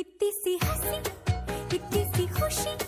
इतनी सी हँसी इतनी सी खुशी।